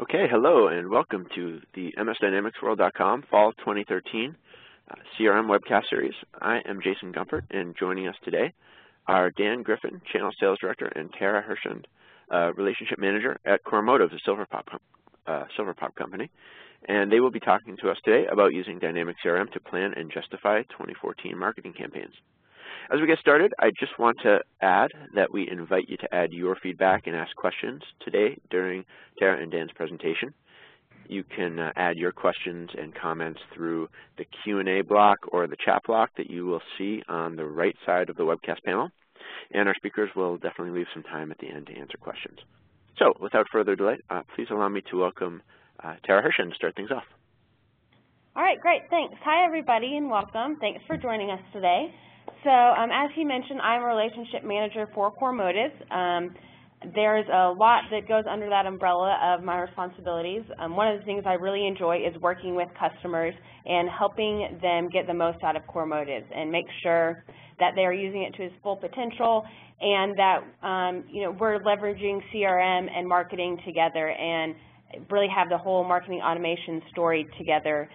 Okay, hello and welcome to the MSDynamicsWorld.com Fall 2013 uh, CRM webcast series. I am Jason Gumpert and joining us today are Dan Griffin, Channel Sales Director, and Tara Hershund, uh, Relationship Manager at CoreMotive, a Silverpop, uh, Silverpop company. And they will be talking to us today about using Dynamic CRM to plan and justify 2014 marketing campaigns. As we get started, I just want to add that we invite you to add your feedback and ask questions today during Tara and Dan's presentation. You can uh, add your questions and comments through the Q&A block or the chat block that you will see on the right side of the webcast panel. And our speakers will definitely leave some time at the end to answer questions. So without further delay, uh, please allow me to welcome uh, Tara Hershund to start things off. All right, great, thanks. Hi, everybody, and welcome. Thanks for joining us today. So um, as he mentioned, I'm a relationship manager for CoreMotives. Um, there's a lot that goes under that umbrella of my responsibilities. Um, one of the things I really enjoy is working with customers and helping them get the most out of CoreMotives and make sure that they are using it to its full potential and that um, you know we're leveraging CRM and marketing together and really have the whole marketing automation story together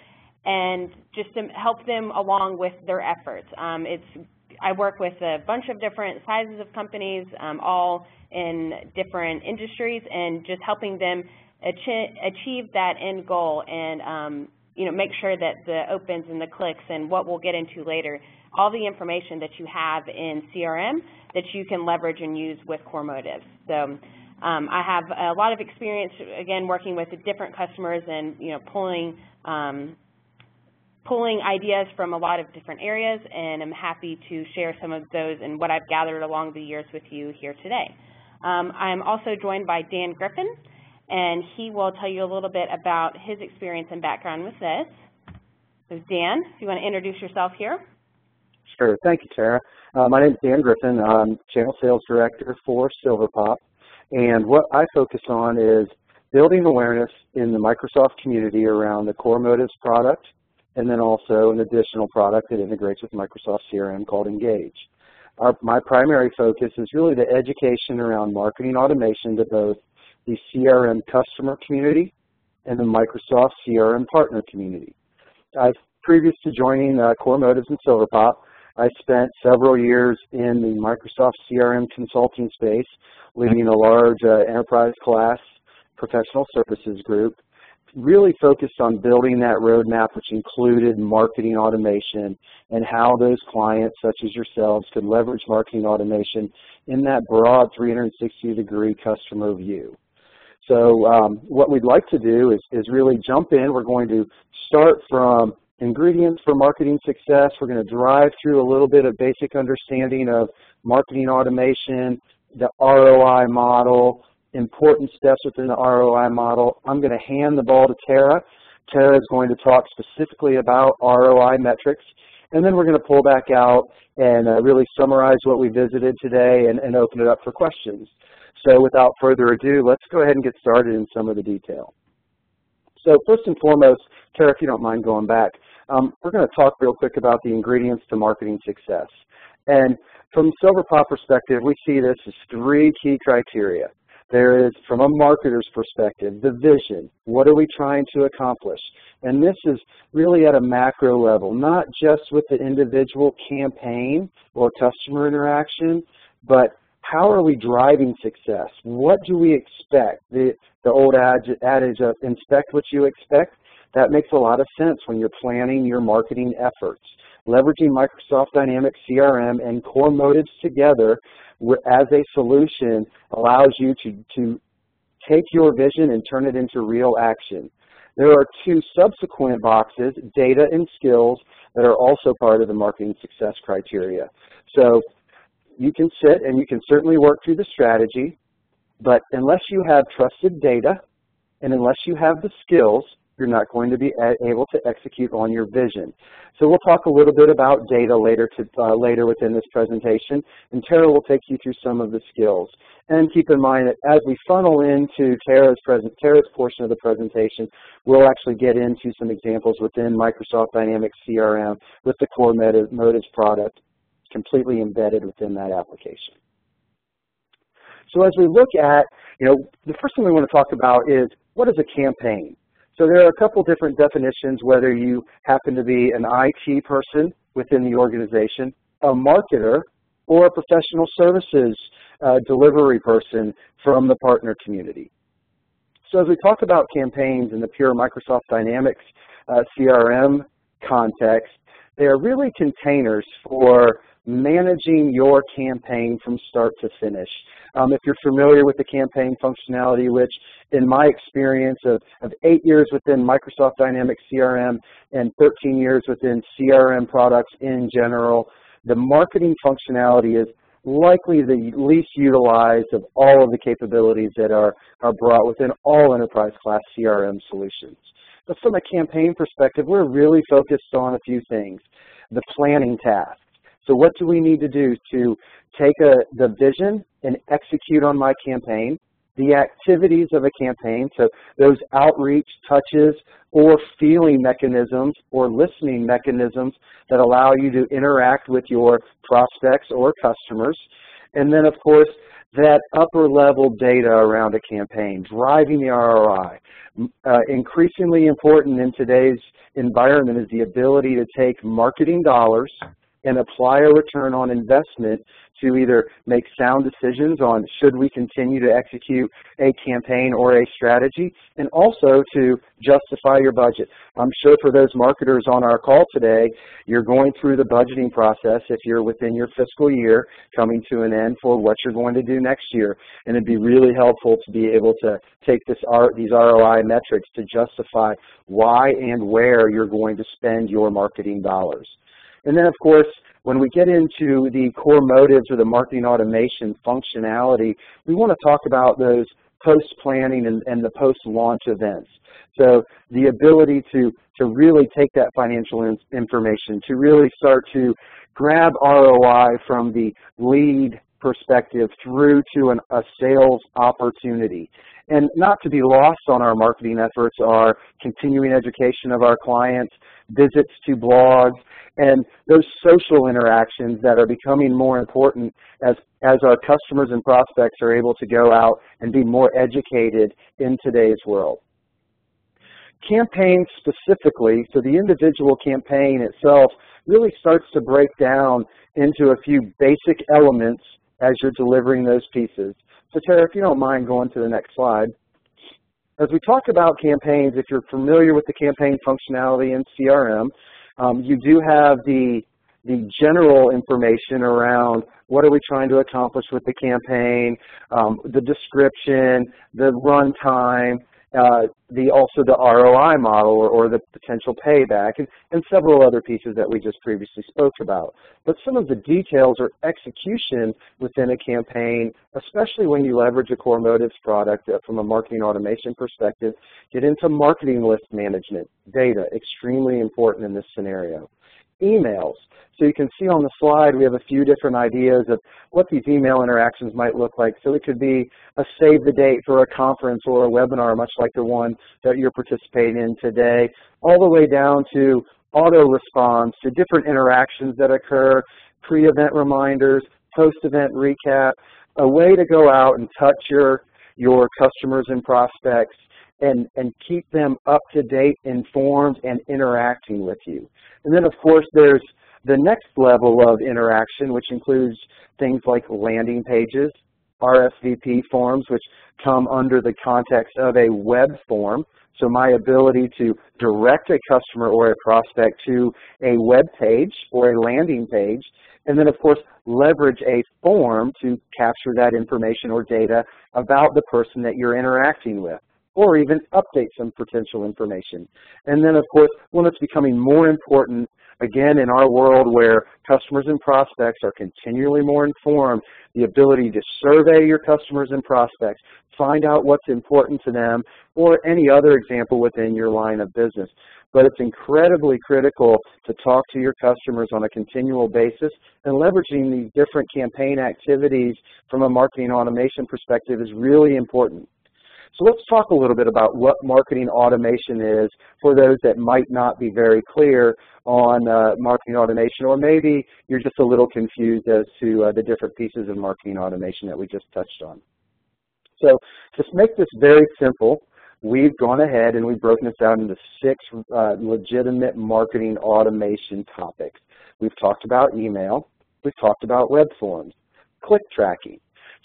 and just to help them along with their efforts. Um, it's I work with a bunch of different sizes of companies, um, all in different industries, and just helping them achieve that end goal and um, you know make sure that the opens and the clicks and what we'll get into later, all the information that you have in CRM that you can leverage and use with CoreMotives. So um, I have a lot of experience again working with different customers and you know pulling um, pulling ideas from a lot of different areas, and I'm happy to share some of those and what I've gathered along the years with you here today. Um, I'm also joined by Dan Griffin, and he will tell you a little bit about his experience and background with this. So Dan, if you want to introduce yourself here. Sure. Thank you, Tara. Uh, my name is Dan Griffin. I'm Channel Sales Director for Silverpop, and what I focus on is building awareness in the Microsoft community around the CoreMotives product and then also an additional product that integrates with Microsoft CRM called Engage. Our, my primary focus is really the education around marketing automation to both the CRM customer community and the Microsoft CRM partner community. I've, previous to joining uh, CoreMotives and Silverpop, I spent several years in the Microsoft CRM consulting space, leading a large uh, enterprise class professional services group really focused on building that roadmap, which included marketing automation and how those clients, such as yourselves, could leverage marketing automation in that broad 360-degree customer view. So um, what we'd like to do is, is really jump in. We're going to start from ingredients for marketing success. We're going to drive through a little bit of basic understanding of marketing automation, the ROI model, important steps within the ROI model. I'm going to hand the ball to Tara. Tara is going to talk specifically about ROI metrics, and then we're going to pull back out and uh, really summarize what we visited today and, and open it up for questions. So without further ado, let's go ahead and get started in some of the detail. So first and foremost, Tara, if you don't mind going back, um, we're going to talk real quick about the ingredients to marketing success. And from Silverpop perspective, we see this as three key criteria. There is, from a marketer's perspective, the vision. What are we trying to accomplish? And this is really at a macro level, not just with the individual campaign or customer interaction, but how are we driving success? What do we expect? The, the old adage of inspect what you expect, that makes a lot of sense when you're planning your marketing efforts. Leveraging Microsoft Dynamics CRM and CoreMotives together as a solution allows you to, to take your vision and turn it into real action. There are two subsequent boxes, data and skills, that are also part of the marketing success criteria. So you can sit and you can certainly work through the strategy, but unless you have trusted data and unless you have the skills, you're not going to be able to execute on your vision. So we'll talk a little bit about data later, to, uh, later within this presentation, and Tara will take you through some of the skills. And keep in mind that as we funnel into Tara's, present, Tara's portion of the presentation, we'll actually get into some examples within Microsoft Dynamics CRM with the CoreMotives product completely embedded within that application. So as we look at, you know, the first thing we want to talk about is what is a campaign? So there are a couple different definitions, whether you happen to be an IT person within the organization, a marketer, or a professional services uh, delivery person from the partner community. So as we talk about campaigns in the pure Microsoft Dynamics uh, CRM context, they are really containers for managing your campaign from start to finish. Um, if you're familiar with the campaign functionality, which in my experience of, of eight years within Microsoft Dynamics CRM and 13 years within CRM products in general, the marketing functionality is likely the least utilized of all of the capabilities that are, are brought within all enterprise class CRM solutions. But from a campaign perspective, we're really focused on a few things. The planning task. So what do we need to do to take a, the vision and execute on my campaign? The activities of a campaign, so those outreach touches or feeling mechanisms or listening mechanisms that allow you to interact with your prospects or customers. And then, of course, that upper level data around a campaign, driving the ROI. Uh, increasingly important in today's environment is the ability to take marketing dollars and apply a return on investment to either make sound decisions on should we continue to execute a campaign or a strategy, and also to justify your budget. I'm sure for those marketers on our call today, you're going through the budgeting process if you're within your fiscal year coming to an end for what you're going to do next year. And it'd be really helpful to be able to take this these ROI metrics to justify why and where you're going to spend your marketing dollars. And then, of course, when we get into the CoreMotives or the marketing automation functionality, we want to talk about those post-planning and, and, the post-launch events. So the ability to, to really take that financial in information, to really start to grab ROI from the lead perspective through to an, a sales opportunity. And not to be lost on our marketing efforts are continuing education of our clients, visits to blogs, and those social interactions that are becoming more important as, as our customers and prospects are able to go out and be more educated in today's world. Campaigns specifically, so the individual campaign itself really starts to break down into a few basic elements as you're delivering those pieces. So Tara, if you don't mind going to the next slide. As we talk about campaigns, if you're familiar with the campaign functionality in CRM, um, you do have the, the general information around what are we trying to accomplish with the campaign, um, the description, the runtime, uh, the also the ROI model or, or the potential payback, and, and, several other pieces that we just previously spoke about. But some of the details or execution within a campaign, especially when you leverage a CoreMotives product uh, from a marketing automation perspective, get into marketing list management, data, extremely important in this scenario emails. So you can see on the slide we have a few different ideas of what these email interactions might look like. So it could be a save the date for a conference or a webinar, much like the one that you're participating in today, all the way down to auto response to different interactions that occur, pre-event reminders, post-event recap, a way to go out and touch your, your customers and prospects and, and keep them up to date, informed, and interacting with you. And then, of course, there's the next level of interaction, which includes things like landing pages, RSVP forms, which come under the context of a web form. So my ability to direct a customer or a prospect to a web page or a landing page, and then of course leverage a form to capture that information or data about the person that you're interacting with or even update some potential information. And then, of course, one that's becoming more important, again, in our world where customers and prospects are continually more informed, the ability to survey your customers and prospects, find out what's important to them, or any other example within your line of business. But it's incredibly critical to talk to your customers on a continual basis, and leveraging these different campaign activities from a marketing automation perspective is really important. So let's talk a little bit about what marketing automation is for those that might not be very clear on uh, marketing automation, or maybe you're just a little confused as to uh, the different pieces of marketing automation that we just touched on. So to make this very simple, we've gone ahead and we've broken this out into six uh, legitimate marketing automation topics. We've talked about email, we've talked about web forms, click tracking.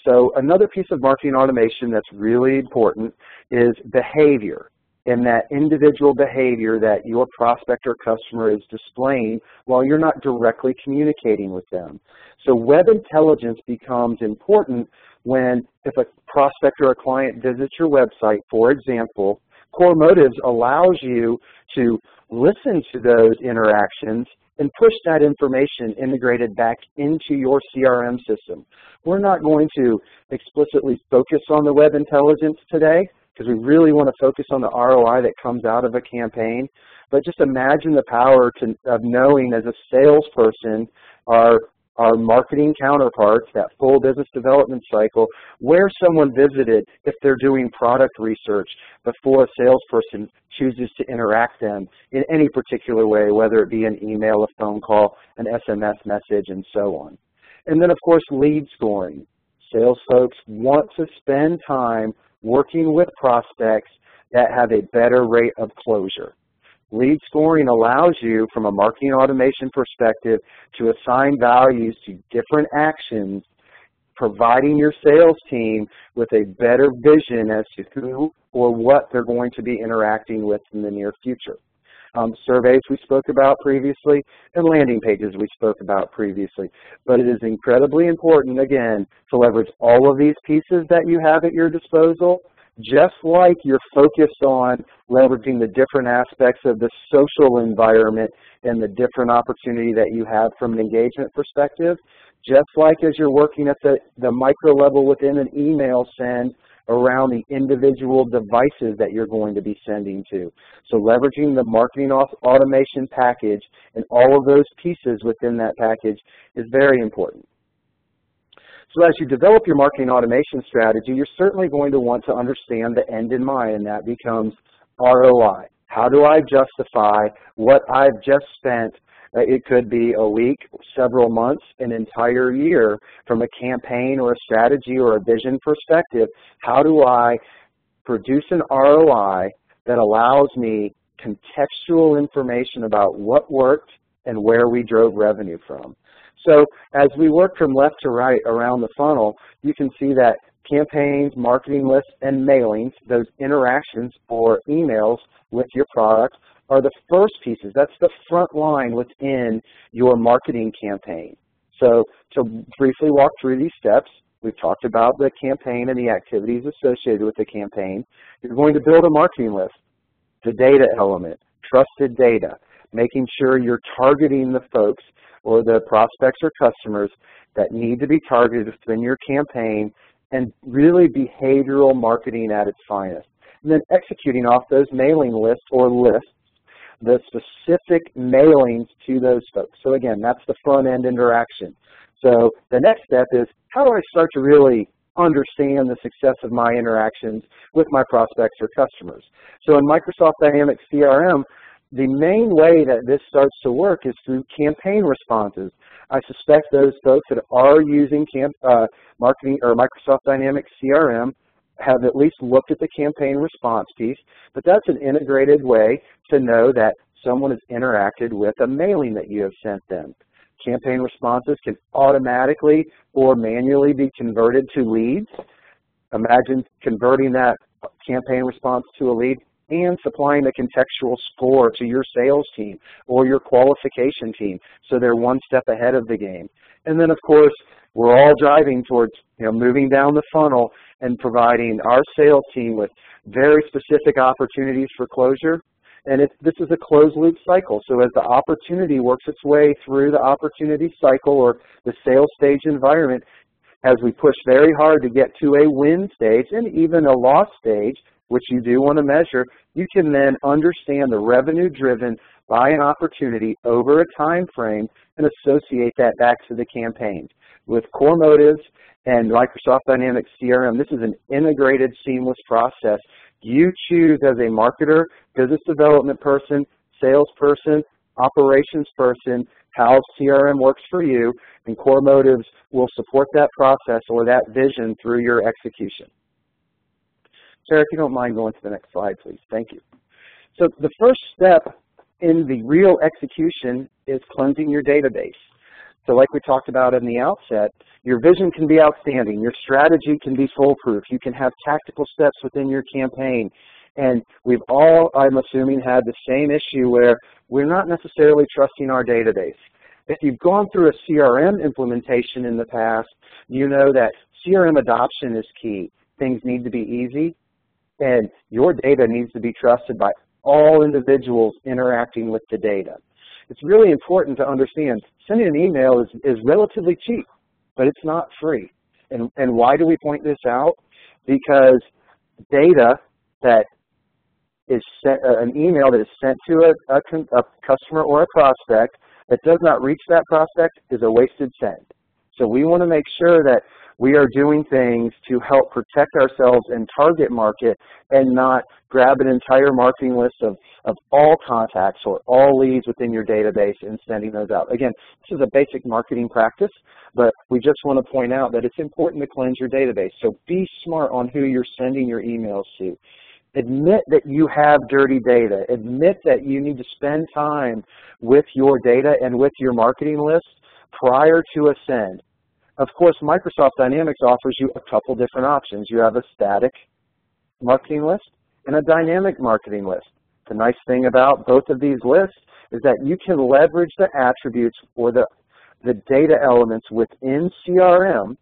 So another piece of marketing automation that's really important is behavior and that individual behavior that your prospect or customer is displaying while you're not directly communicating with them. So web intelligence becomes important when if a prospect or a client visits your website, for example, CoreMotives allows you to listen to those interactions and push that information integrated back into your CRM system. We're not going to explicitly focus on the web intelligence today because we really want to focus on the ROI that comes out of a campaign. But just imagine the power to, of knowing as a salesperson our our marketing counterparts, that full business development cycle, where someone visited if they're doing product research before a salesperson chooses to interact them in any particular way, whether it be an email, a phone call, an SMS message, and so on. And then, of course, lead scoring. Sales folks want to spend time working with prospects that have a better rate of closure. Lead scoring allows you, from a marketing automation perspective, to assign values to different actions, providing your sales team with a better vision as to who or what they're going to be interacting with in the near future. Um, surveys we spoke about previously, and landing pages we spoke about previously. But it is incredibly important, again, to leverage all of these pieces that you have at your disposal just like you're focused on leveraging the different aspects of the social environment and the different opportunity that you have from an engagement perspective, just like as you're working at the, the micro level within an email send around the individual devices that you're going to be sending to. So leveraging the marketing automation package and all of those pieces within that package is very important. So as you develop your marketing automation strategy, you're certainly going to want to understand the end in mind, and that becomes ROI. How do I justify what I've just spent uh, it could be a week, several months, an entire year from a campaign or a strategy or a vision perspective. How do I produce an ROI that allows me contextual information about what worked and where we drove revenue from? So as we work from left to right around the funnel, you can see that campaigns, marketing lists, and mailings, those interactions or emails with your product are the first pieces. That's the front line within your marketing campaign. So to briefly walk through these steps, we've talked about the campaign and the activities associated with the campaign. You're going to build a marketing list, the data element, trusted data, making sure you're targeting the folks or the prospects or customers that need to be targeted within your campaign and really behavioral marketing at its finest. And then executing off those mailing lists or lists, the specific mailings to those folks. So again, that's the front end interaction. So the next step is how do I start to really understand the success of my interactions with my prospects or customers? So in Microsoft Dynamics CRM, the main way that this starts to work is through campaign responses. I suspect those folks that are using camp, uh, marketing or Microsoft Dynamics CRM have at least looked at the campaign response piece, but that's an integrated way to know that someone has interacted with a mailing that you have sent them. Campaign responses can automatically or manually be converted to leads. Imagine converting that campaign response to a lead and supplying a contextual score to your sales team or your qualification team so they're one step ahead of the game. And then, of course, we're all driving towards you know, moving down the funnel and providing our sales team with very specific opportunities for closure. And it, this is a closed loop cycle. So as the opportunity works its way through the opportunity cycle or the sales stage environment, as we push very hard to get to a win stage and even a loss stage, which you do want to measure, you can then understand the revenue driven by an opportunity over a time frame and associate that back to the campaign. With CoreMotives and Microsoft Dynamics CRM, this is an integrated, seamless process. You choose as a marketer, business development person, salesperson, operations person, how CRM works for you, and CoreMotives will support that process or that vision through your execution. Tara, if you don't mind going to the next slide, please. Thank you. So the first step in the real execution is cleansing your database. So like we talked about in the outset, your vision can be outstanding. Your strategy can be foolproof. You can have tactical steps within your campaign. And we've all, I'm assuming, had the same issue where we're not necessarily trusting our database. If you've gone through a CRM implementation in the past, you know that CRM adoption is key. Things need to be easy, and your data needs to be trusted by all individuals interacting with the data. It's really important to understand sending an email is, is relatively cheap, but it's not free. And, and why do we point this out? Because data that is sent, uh, an email that is sent to a, a, a customer or a prospect that does not reach that prospect is a wasted send. So we want to make sure that we are doing things to help protect ourselves and target market and not grab an entire marketing list of, of all contacts or all leads within your database and sending those out. Again, this is a basic marketing practice, but we just want to point out that it's important to cleanse your database. So be smart on who you're sending your emails to. Admit that you have dirty data. Admit that you need to spend time with your data and with your marketing list prior to a send. Of course, Microsoft Dynamics offers you a couple different options. You have a static marketing list and a dynamic marketing list. The nice thing about both of these lists is that you can leverage the attributes or the, the data elements within CRM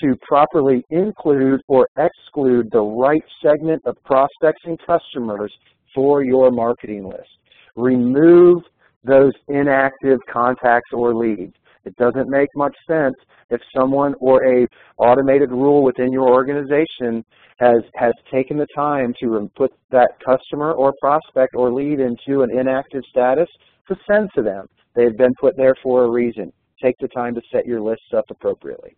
to properly include or exclude the right segment of prospects and customers for your marketing list. Remove those inactive contacts or leads. It doesn't make much sense if someone or a automated rule within your organization has, has taken the time to put that customer or prospect or lead into an inactive status to send to them. They've been put there for a reason. Take the time to set your lists up appropriately.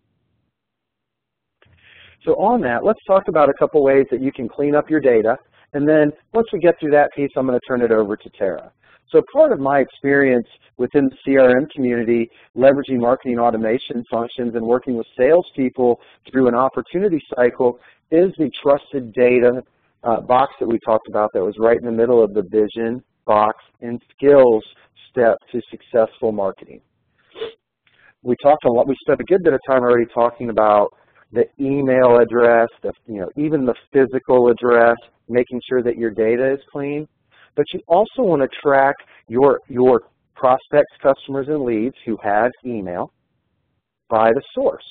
So on that, let's talk about a couple ways that you can clean up your data. And then once we get through that piece, I'm going to turn it over to Tara. So part of my experience within the CRM community, leveraging marketing automation functions and working with salespeople through an opportunity cycle is the trusted data uh, box that we talked about that was right in the middle of the vision box and skills step to successful marketing. We talked a lot, we spent a good bit of time already talking about the email address, the, you know, even the physical address, making sure that your data is clean. But you also want to track your, your prospects, customers, and leads who have email by the source.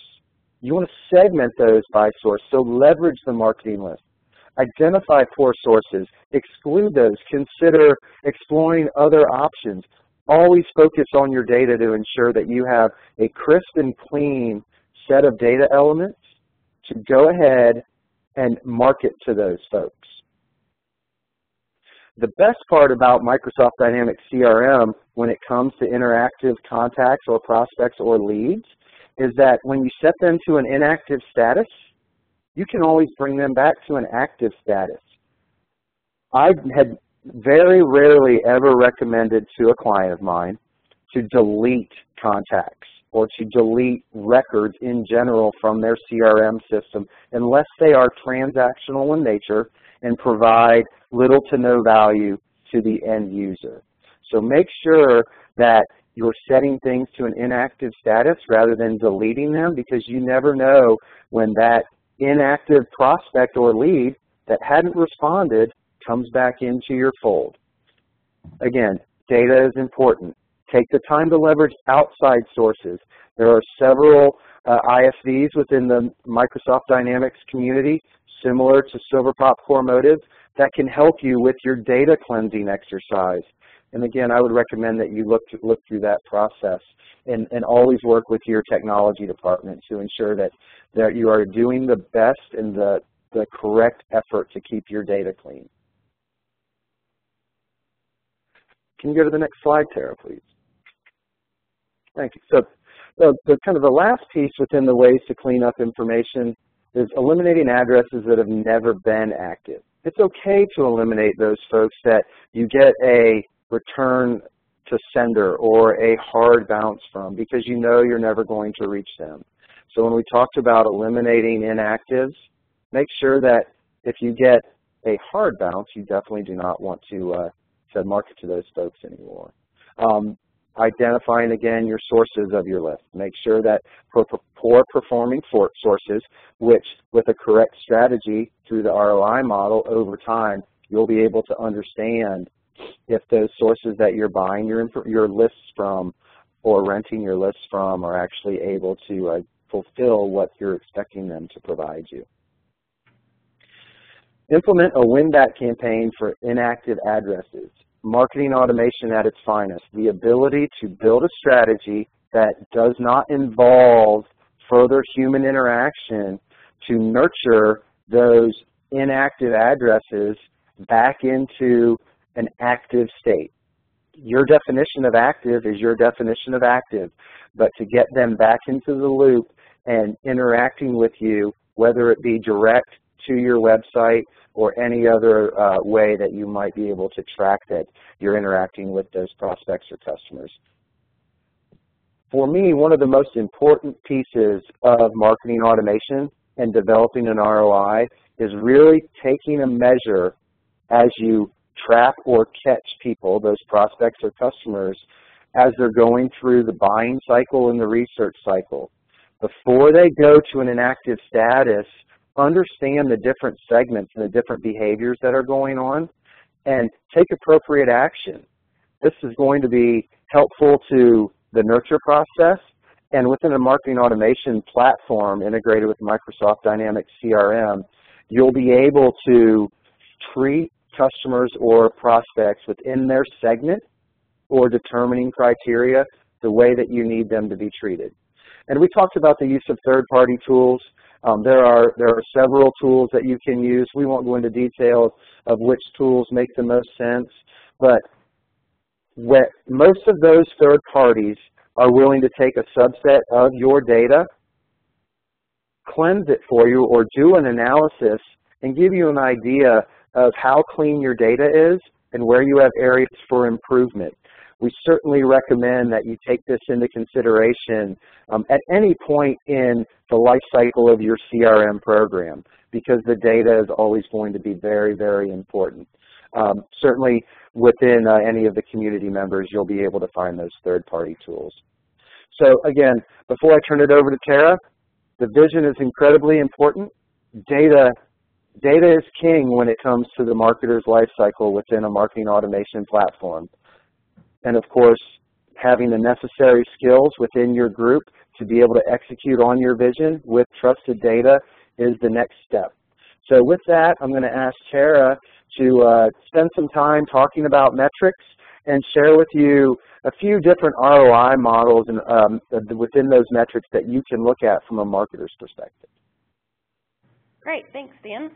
You want to segment those by source, so leverage the marketing list. Identify poor sources, exclude those, consider exploring other options. Always focus on your data to ensure that you have a crisp and clean set of data elements to go ahead and market to those folks. The best part about Microsoft Dynamics CRM when it comes to interactive contacts or prospects or leads is that when you set them to an inactive status, you can always bring them back to an active status. I had very rarely ever recommended to a client of mine to delete contacts or to delete records in general from their CRM system unless they are transactional in nature and provide little to no value to the end user. So make sure that you're setting things to an inactive status rather than deleting them because you never know when that inactive prospect or lead that hadn't responded comes back into your fold. Again, data is important. Take the time to leverage outside sources. There are several uh, ISVs within the Microsoft Dynamics community similar to Silverpop CoreMotive that can help you with your data cleansing exercise. And again, I would recommend that you look, look through that process and, and always work with your technology department to ensure that, that you are doing the best and the, the correct effort to keep your data clean. Can you go to the next slide, Tara, please? Thank you. So the kind of the last piece within the ways to clean up information is eliminating addresses that have never been active. It's okay to eliminate those folks that you get a return to sender or a hard bounce from because you know you're never going to reach them. So when we talked about eliminating inactives, make sure that if you get a hard bounce, you definitely do not want to, uh, to market to those folks anymore. Um, identifying again your sources of your list. Make sure that for poor performing sources, which with a correct strategy through the ROI model over time, you'll be able to understand if those sources that you're buying your, your lists from or renting your lists from are actually able to uh, fulfill what you're expecting them to provide you. Implement a win-back campaign for inactive addresses. Marketing automation at its finest, the ability to build a strategy that does not involve further human interaction to nurture those inactive addresses back into an active state. Your definition of active is your definition of active, but to get them back into the loop and interacting with you, whether it be direct to your website or any other uh, way that you might be able to track that you're interacting with those prospects or customers. For me, one of the most important pieces of marketing automation and developing an ROI is really taking a measure as you trap or catch people, those prospects or customers, as they're going through the buying cycle and the research cycle. Before they go to an inactive status, understand the different segments and the different behaviors that are going on and take appropriate action. This is going to be helpful to the nurture process and within a marketing automation platform integrated with Microsoft Dynamics CRM, you'll be able to treat customers or prospects within their segment or determining criteria the way that you need them to be treated. And we talked about the use of third-party tools. Um, there are there are several tools that you can use. We won't go into details of which tools make the most sense, but most of those third parties are willing to take a subset of your data, cleanse it for you, or do an analysis and give you an idea of how clean your data is and where you have areas for improvement we certainly recommend that you take this into consideration um, at any point in the life cycle of your CRM program because the data is always going to be very, very important. Um, certainly within uh, any of the community members, you'll be able to find those third-party tools. So again, before I turn it over to Tara, the vision is incredibly important. Data, data is king when it comes to the marketer's life cycle within a marketing automation platform and of course, having the necessary skills within your group to be able to execute on your vision with trusted data is the next step. So with that, I'm going to ask Tara to uh, spend some time talking about metrics and share with you a few different ROI models and, um, within those metrics that you can look at from a marketer's perspective. Great, thanks Dan.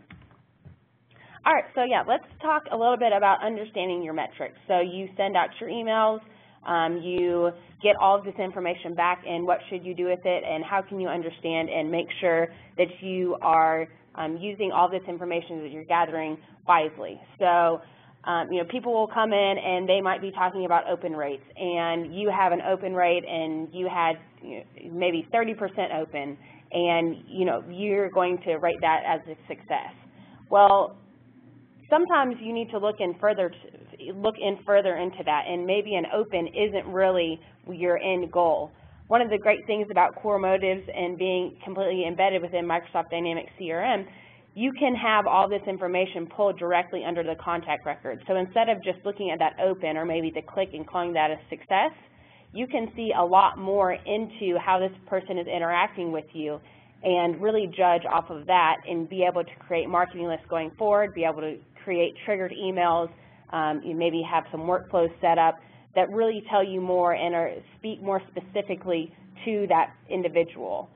All right, so yeah, let's talk a little bit about understanding your metrics. So you send out your emails, um, you get all of this information back, and what should you do with it, and how can you understand and make sure that you are um, using all this information that you're gathering wisely. So, um, you know, people will come in and they might be talking about open rates, and you have an open rate and you had you know, maybe 30% open, and, you know, you're going to rate that as a success. Well, sometimes you need to look in further look in further into that, and maybe an open isn't really your end goal. One of the great things about CoreMotives and being completely embedded within Microsoft Dynamics CRM, you can have all this information pulled directly under the contact record. So instead of just looking at that open or maybe the click and calling that a success, you can see a lot more into how this person is interacting with you and really judge off of that and be able to create marketing lists going forward, be able to create triggered emails, um, you maybe have some workflows set up that really tell you more and are, speak more specifically to that individual.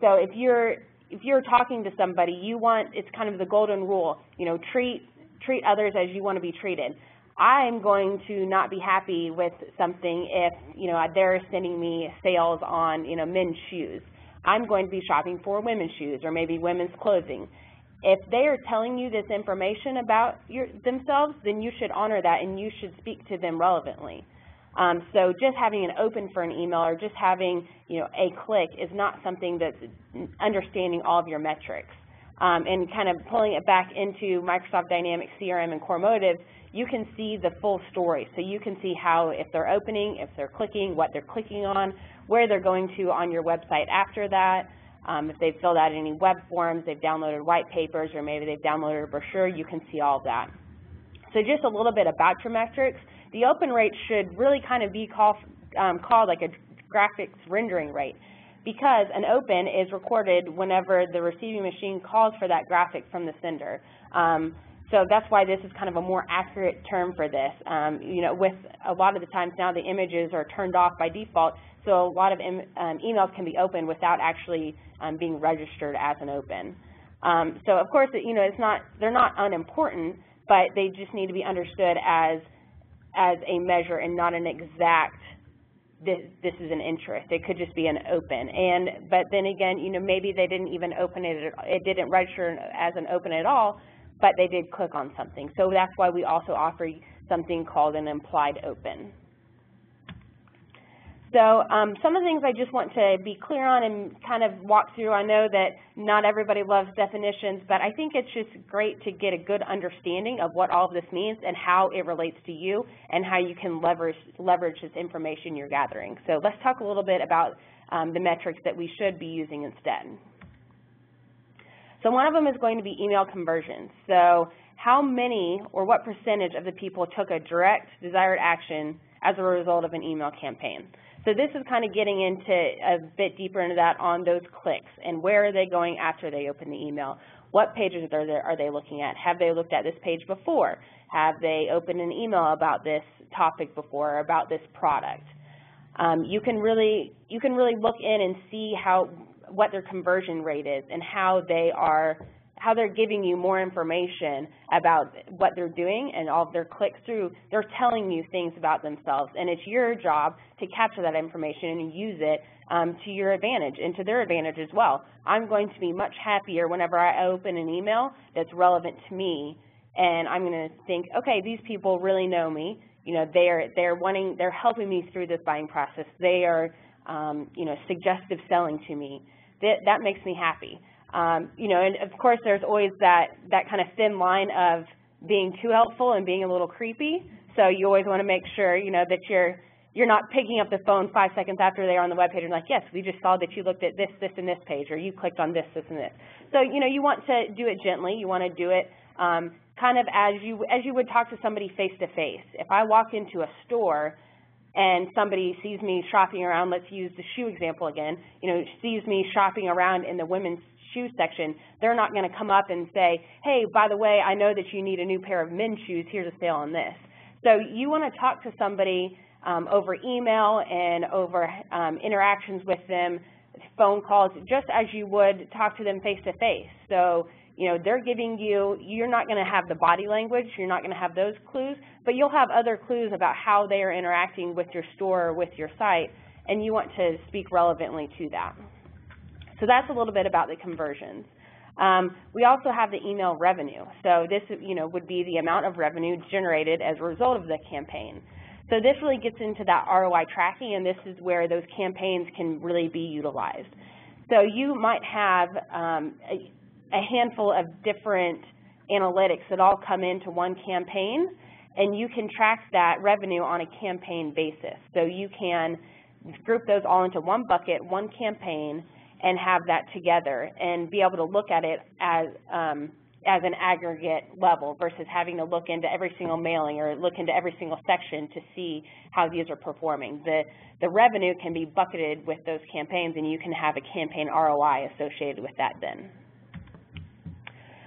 So if you're if you're talking to somebody, you want it's kind of the golden rule, you know, treat treat others as you want to be treated. I'm going to not be happy with something if, you know, they're sending me sales on, you know, men's shoes. I'm going to be shopping for women's shoes or maybe women's clothing. If they are telling you this information about your, themselves, then you should honor that and you should speak to them relevantly. Um, so just having an open for an email or just having you know a click is not something that's understanding all of your metrics. um, and kind of pulling it back into Microsoft Dynamics CRM and CoreMotives, you can see the full story. So you can see how, if they're opening, if they're clicking, what they're clicking on, where they're going to on your website after that, um, if they've filled out any web forms, they've downloaded white papers, or maybe they've downloaded a brochure, you can see all of that. So just a little bit about your metrics. The open rate should really kind of be um, called like a graphics rendering rate because an open is recorded whenever the receiving machine calls for that graphic from the sender. Um, so that's why this is kind of a more accurate term for this. Um, you know, with a lot of the times now the images are turned off by default, so a lot of um, emails can be opened without actually um, being registered as an open. Um, so of course, you know, it's not they're not unimportant, but they just need to be understood as as a measure and not an exact this, this is an interest. It could just be an open. And but then again, you know, maybe they didn't even open it. It didn't register as an open at all, but they did click on something. So that's why we also offer something called an implied open. So um, some of the things I just want to be clear on and kind of walk through, I know that not everybody loves definitions, but I think it's just great to get a good understanding of what all of this means and how it relates to you and how you can leverage, leverage this information you're gathering. So let's talk a little bit about um, the metrics that we should be using instead. So one of them is going to be email conversions. So how many or what percentage of the people took a direct desired action as a result of an email campaign? So this is kind of getting into a bit deeper into that on those clicks and where are they going after they open the email? What pages are they, are they looking at? Have they looked at this page before? Have they opened an email about this topic before or about this product? Um, you can really you can really look in and see how what their conversion rate is and how they are how they're giving you more information about what they're doing and all of their clicks through, they're telling you things about themselves. And it's your job to capture that information and use it um, to your advantage and to their advantage as well. I'm going to be much happier whenever I open an email that's relevant to me and I'm going to think, okay, these people really know me. You know, they're they're wanting, they're helping me through this buying process. They are, um, you know, suggestive selling to me. That that makes me happy. Um, you know, and of course there's always that, that kind of thin line of being too helpful and being a little creepy. So you always want to make sure, you know, that you're you're not picking up the phone five seconds after they're on the web page and like, yes, we just saw that you looked at this, this, and this page, or you clicked on this, this, and this. So, you know, you want to do it gently. You want to do it um, kind of as you as you would talk to somebody face to face. If I walk into a store and somebody sees me shopping around, let's use the shoe example again, you know, sees me shopping around in the women's shoe section, they're not going to come up and say, hey, by the way, I know that you need a new pair of men's shoes. Here's a sale on this. So you want to talk to somebody um, over email and over um, interactions with them, phone calls, just as you would talk to them face to face. So, you know, they're giving you, you're not going to have the body language, you're not going to have those clues, but you'll have other clues about how they are interacting with your store or with your site, and you want to speak relevantly to that. So that's a little bit about the conversions. Um, we also have the email revenue. So this, you know, would be the amount of revenue generated as a result of the campaign. So this really gets into that ROI tracking, and this is where those campaigns can really be utilized. So you might have um, a, a handful of different analytics that all come into one campaign, and you can track that revenue on a campaign basis. So you can group those all into one bucket, one campaign, and have that together and be able to look at it as um, as an aggregate level versus having to look into every single mailing or look into every single section to see how these are performing. The, the revenue can be bucketed with those campaigns and you can have a campaign ROI associated with that then.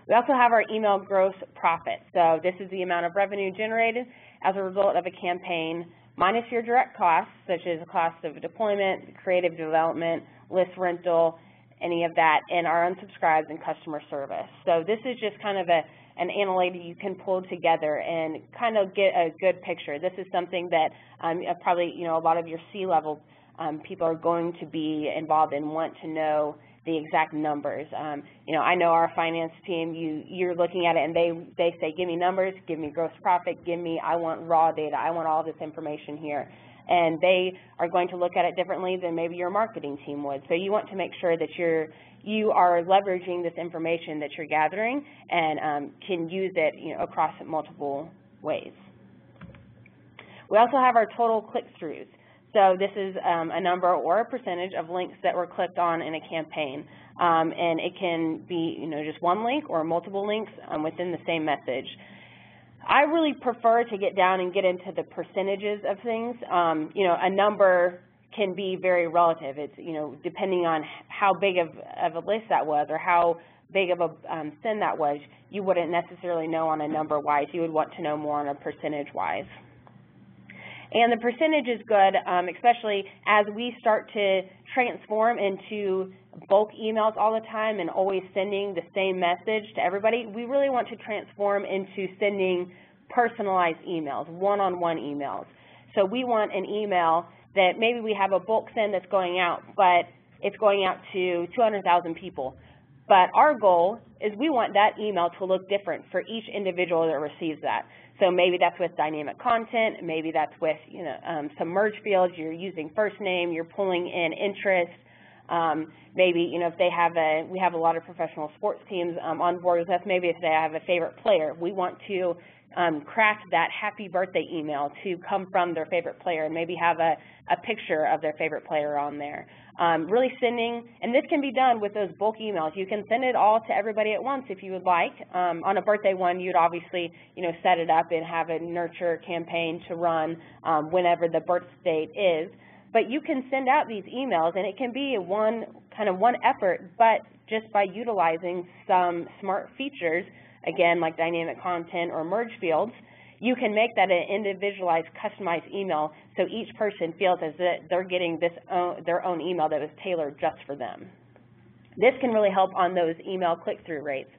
We also have our email gross profit. So this is the amount of revenue generated as a result of a campaign minus your direct costs, such as the cost of deployment, creative development, list rental, any of that, and our unsubscribes and customer service. So this is just kind of a, an analytic you can pull together and kind of get a good picture. This is something that um, probably, you know, a lot of your C-level um, people are going to be involved and want to know the exact numbers. Um, you know, I know our finance team, you, you're looking at it and they, they say, give me numbers, give me gross profit, give me, I want raw data, I want all this information here. and they are going to look at it differently than maybe your marketing team would. So you want to make sure that you're you are leveraging this information that you're gathering and um, can use it you know, across multiple ways. We also have our total click-throughs. So this is um, a number or a percentage of links that were clicked on in a campaign. Um, and it can be you know, just one link or multiple links um, within the same message. I really prefer to get down and get into the percentages of things. Um, you know, a number can be very relative. It's, you know, depending on how big of, of a list that was or how big of a um, send that was, you wouldn't necessarily know on a number-wise. You would want to know more on a percentage-wise. And the percentage is good, um, especially as we start to transform into bulk emails all the time and always sending the same message to everybody. We really want to transform into sending personalized emails, one-on-one -on -one emails. So we want an email that maybe we have a bulk send that's going out, but it's going out to 200,000 people. But our goal is we want that email to look different for each individual that receives that. So maybe that's with dynamic content, maybe that's with you know um, some merge fields, you're using first name, you're pulling in interest, um, maybe you know if they have a, we have a lot of professional sports teams um, on board with us, maybe if they have a favorite player, we want to um, craft that happy birthday email to come from their favorite player and maybe have a, a picture of their favorite player on there. Um, really sending, and this can be done with those bulk emails. You can send it all to everybody at once if you would like. Um, on a birthday one, you'd obviously, you know, set it up and have a nurture campaign to run um, whenever the birth date is. But you can send out these emails, and it can be one kind of one effort, but just by utilizing some smart features, again, like dynamic content or merge fields, you can make that an individualized, customized email so each person feels as if they're getting this own, their own email that was tailored just for them. This can really help on those email click-through rates.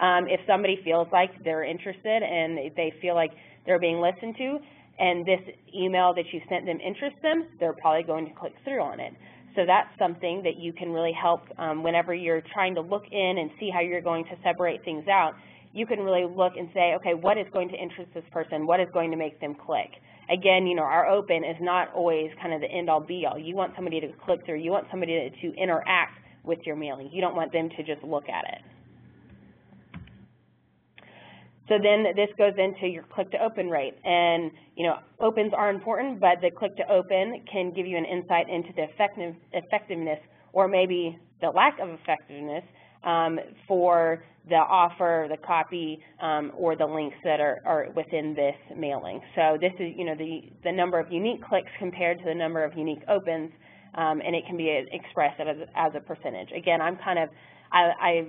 Um, if somebody feels like they're interested and they feel like they're being listened to, and this email that you sent them interests them, they're probably going to click through on it. So that's something that you can really help um, whenever you're trying to look in and see how you're going to separate things out you can really look and say, okay, what is going to interest this person? What is going to make them click? Again, you know, our open is not always kind of the end-all be-all. You want somebody to click through. You want somebody to, interact with your mailing. You don't want them to just look at it. So then this goes into your click-to-open rate. And, you know, opens are important, but the click-to-open can give you an insight into the effective, effectiveness or maybe the lack of effectiveness um, for the offer, the copy, um, or the links that are, are, within this mailing. So this is, you know, the, the number of unique clicks compared to the number of unique opens, um, and it can be expressed as, as a percentage. Again, I'm kind of, I,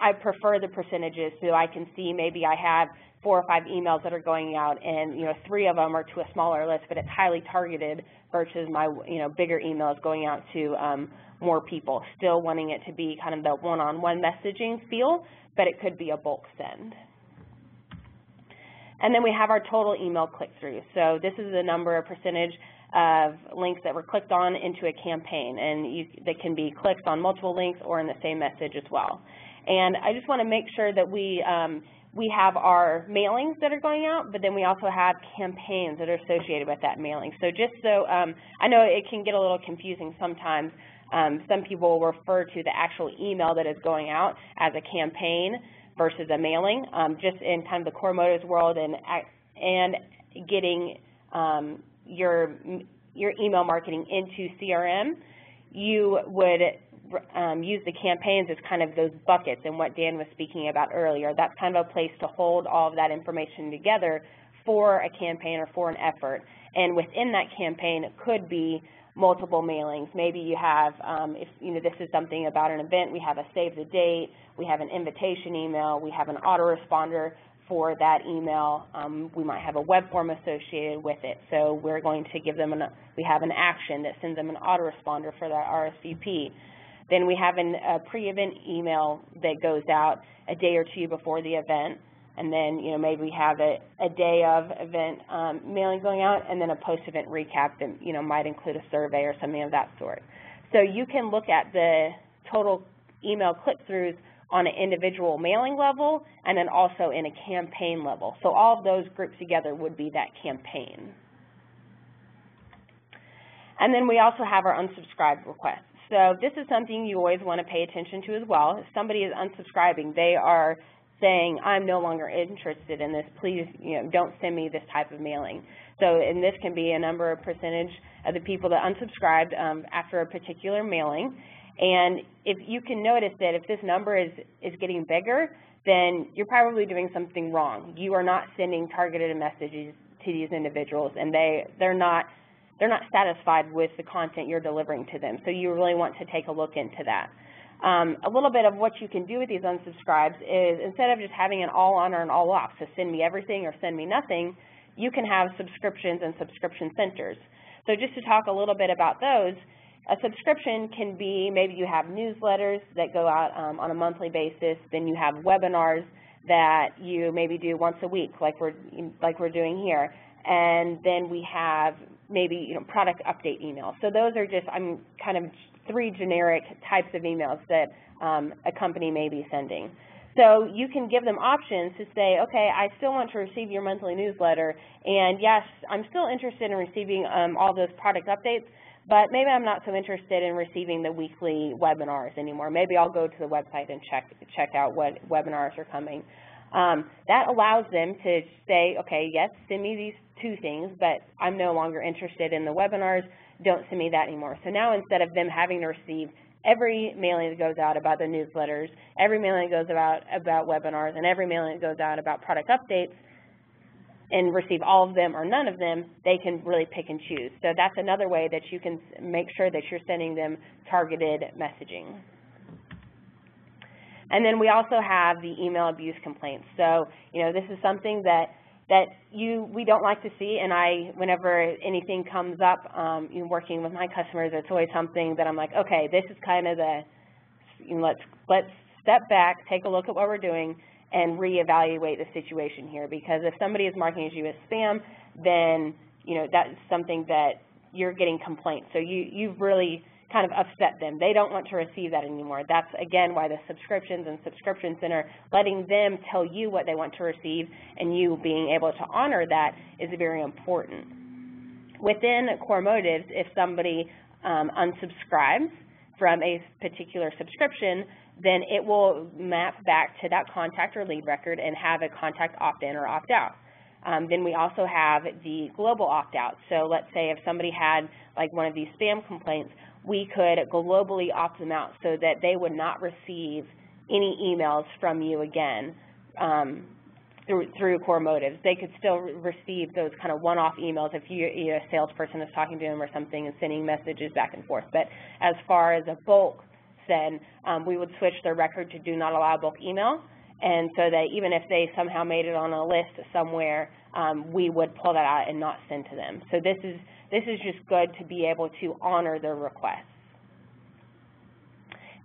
I, I prefer the percentages so I can see maybe I have four or five emails that are going out and, you know, three of them are to a smaller list, but it's highly targeted versus my, you know, bigger emails going out to um, more people, still wanting it to be kind of the one-on-one -on -one messaging feel, but it could be a bulk send. And then we have our total email click-through. So this is the number of percentage of links that were clicked on into a campaign, and you, they can be clicked on multiple links or in the same message as well. And I just want to make sure that we um, we have our mailings that are going out, but then we also have campaigns that are associated with that mailing. So just so, um, I know it can get a little confusing sometimes. Um, some people refer to the actual email that is going out as a campaign versus a mailing. Um, just in kind of the CoreMotives world and, and getting um, your, your email marketing into CRM, you would um, use the campaigns as kind of those buckets and what Dan was speaking about earlier. That's kind of a place to hold all of that information together for a campaign or for an effort. And within that campaign, it could be multiple mailings. Maybe you have, um, if you know this is something about an event, we have a save the date, we have an invitation email, we have an autoresponder for that email. Um, we might have a web form associated with it. So we're going to give them, an, we have an action that sends them an autoresponder for that RSVP. Then we have an, a pre-event email that goes out a day or two before the event. And then, you know, maybe we have a, a day of event um, mailing going out and then a post-event recap that, you know, might include a survey or something of that sort. So you can look at the total email click-throughs on an individual mailing level and then also in a campaign level. So all of those grouped together would be that campaign. And then we also have our unsubscribe requests. So this is something you always want to pay attention to as well. If somebody is unsubscribing, they are saying, I'm no longer interested in this, please you know, don't send me this type of mailing. So, and this can be a number of percentage of the people that unsubscribed um, after a particular mailing. And if you can notice that if this number is, is getting bigger, then you're probably doing something wrong. You are not sending targeted messages to these individuals, and they, they're not they're not satisfied with the content you're delivering to them. So you really want to take a look into that. Um, a little bit of what you can do with these unsubscribes is instead of just having an all on or an all off, so send me everything or send me nothing, you can have subscriptions and subscription centers. So just to talk a little bit about those, a subscription can be maybe you have newsletters that go out um, on a monthly basis, then you have webinars that you maybe do once a week like we're, like we're doing here. And then we have maybe you know product update emails. So those are just I'm kind of three generic types of emails that um, a company may be sending. So you can give them options to say, okay, I still want to receive your monthly newsletter, and yes, I'm still interested in receiving um, all those product updates, but maybe I'm not so interested in receiving the weekly webinars anymore. Maybe I'll go to the website and check, check out what webinars are coming. Um, that allows them to say, okay, yes, send me these two things, but I'm no longer interested in the webinars. Don't send me that anymore. So now instead of them having to receive every mailing that goes out about the newsletters, every mailing that goes about about webinars, and every mailing that goes out about product updates, and receive all of them or none of them, they can really pick and choose. So that's another way that you can make sure that you're sending them targeted messaging. And then we also have the email abuse complaints. So, you know, this is something that that you we don't like to see. And I whenever anything comes up um, you know, working with my customers it's always something that I'm like okay this is kind of the you know, let's let's step back take a look at what we're doing and reevaluate the situation here. Because if somebody is marking you as spam then you know that's something that you're getting complaints. So you you've really kind of upset them. They don't want to receive that anymore. That's, again, why the subscriptions and subscription center, letting them tell you what they want to receive and you being able to honor that is very important. Within CoreMotives, if somebody um, unsubscribes from a particular subscription, then it will map back to that contact or lead record and have a contact opt-in or opt-out. Um, then we also have the global opt-out. So let's say if somebody had like one of these spam complaints, we could globally opt them out so that they would not receive any emails from you again um, through, through CoreMotives. They could still receive those kind of one-off emails if you, you know, a salesperson is talking to them or something and sending messages back and forth. But as far as a bulk then um, we would switch their record to do not allow bulk email. And so that even if they somehow made it on a list somewhere, um, we would pull that out and not send to them. So this is this is just good to be able to honor their requests.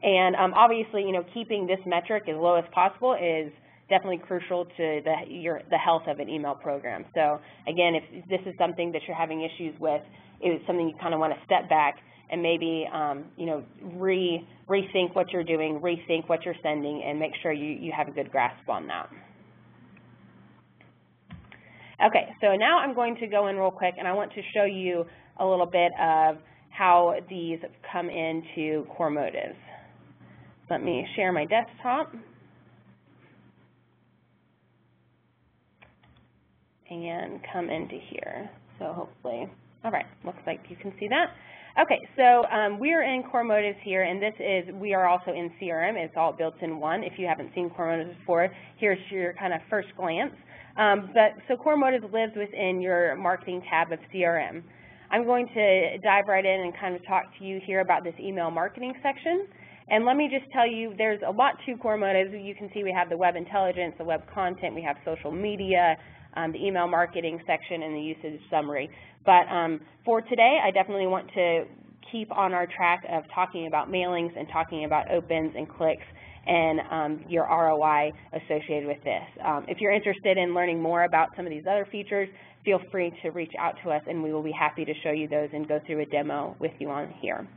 And um, obviously, you know, keeping this metric as low as possible is definitely crucial to the, your, the health of an email program. So again, if this is something that you're having issues with, it's something you kind of want to step back and maybe, um, you know, re, rethink what you're doing, rethink what you're sending, and make sure you, you have a good grasp on that. Okay, so now I'm going to go in real quick and I want to show you a little bit of how these come into CoreMotives. Let me share my desktop. And come into here. So hopefully, all right, looks like you can see that. Okay, so um, we are in CoreMotives here, and this is, we are also in CRM. It's all built in one. If you haven't seen CoreMotives before, here's your kind of first glance. Um, but so CoreMotives lives within your marketing tab of CRM. I'm going to dive right in and kind of talk to you here about this email marketing section. And let me just tell you, there's a lot to CoreMotives. You can see we have the web intelligence, the web content, we have social media, um, the email marketing section, and the usage summary. But um, for today, I definitely want to keep on our track of talking about mailings and talking about opens and clicks and um, your ROI associated with this. Um, if you're interested in learning more about some of these other features, feel free to reach out to us and we will be happy to show you those and go through a demo with you on here.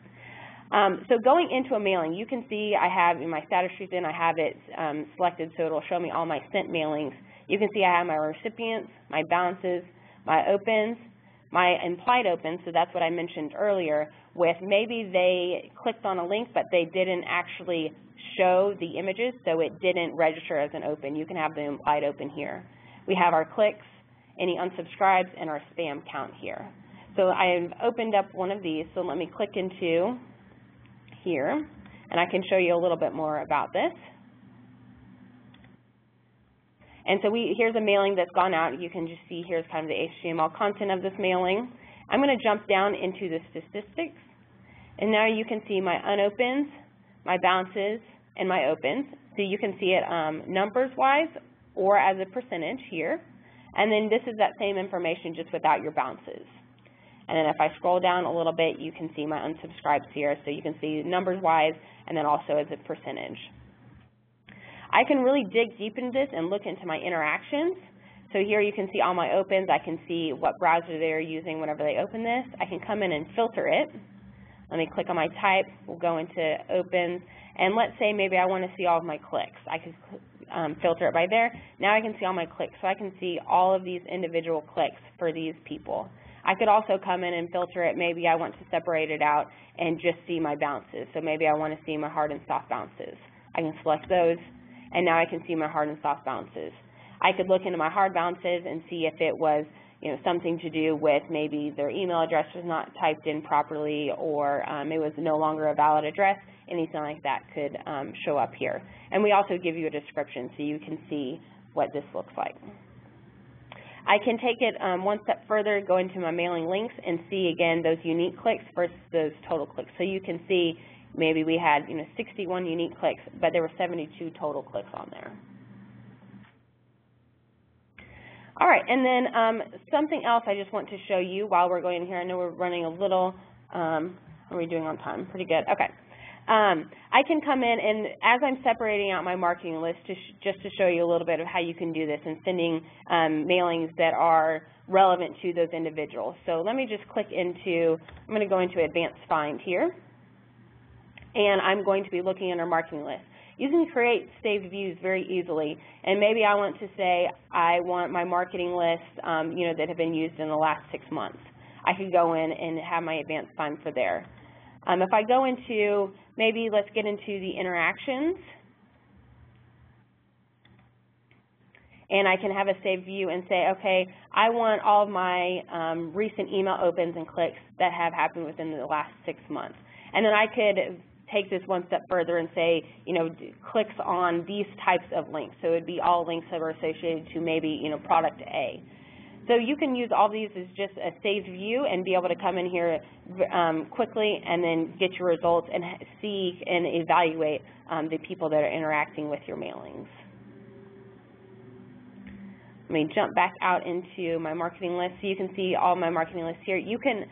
Um, so going into a mailing, you can see I have in my status sheet in, I have it um, selected so it'll show me all my sent mailings. You can see I have my recipients, my bounces, my opens, my implied opens, so that's what I mentioned earlier, with maybe they clicked on a link but they didn't actually show the images, so it didn't register as an open. You can have the implied open here. We have our clicks, any unsubscribes, and our spam count here. So I've opened up one of these, so let me click into here, and I can show you a little bit more about this. And so we, here's a mailing that's gone out. You can just see here's kind of the HTML content of this mailing. I'm going to jump down into the statistics. And now you can see my unopens, my bounces, and my opens. So you can see it um, numbers-wise or as a percentage here. And then this is that same information just without your bounces. And then if I scroll down a little bit, you can see my unsubscribes here. So you can see numbers-wise and then also as a percentage. I can really dig deep into this and look into my interactions. So here you can see all my opens. I can see what browser they're using whenever they open this. I can come in and filter it. Let me click on my type. We'll go into opens. And let's say maybe I want to see all of my clicks. I can um, filter it by there. Now I can see all my clicks. So I can see all of these individual clicks for these people. I could also come in and filter it. Maybe I want to separate it out and just see my bounces. So maybe I want to see my hard and soft bounces. I can select those and now I can see my hard and soft bounces. I could look into my hard bounces and see if it was you know, something to do with maybe their email address was not typed in properly or um, it was no longer a valid address, anything like that could um, show up here. And we also give you a description so you can see what this looks like. I can take it um, one step further, go into my mailing links, and see again those unique clicks versus those total clicks. So you can see maybe we had you know 61 unique clicks, but there were 72 total clicks on there. All right, and then um, something else I just want to show you while we're going here. I know we're running a little, um, are we doing on time? Pretty good, okay. Um, I can come in and as I'm separating out my marketing list to just to show you a little bit of how you can do this and sending um, mailings that are relevant to those individuals. So let me just click into, I'm going to go into advanced find here and I'm going to be looking under marketing list. You can create saved views very easily, and maybe I want to say I want my marketing list, um, you know, that have been used in the last six months. I could go in and have my advanced find for there. Um, if I go into, maybe let's get into the interactions, and I can have a saved view and say, okay, I want all of my um, recent email opens and clicks that have happened within the last six months. And then I could take this one step further and say, you know, clicks on these types of links. So it would be all links that are associated to maybe, you know, product A. So you can use all these as just a saved view and be able to come in here um, quickly and then get your results and see and evaluate um, the people that are interacting with your mailings. Let me jump back out into my marketing list so you can see all my marketing lists here. You can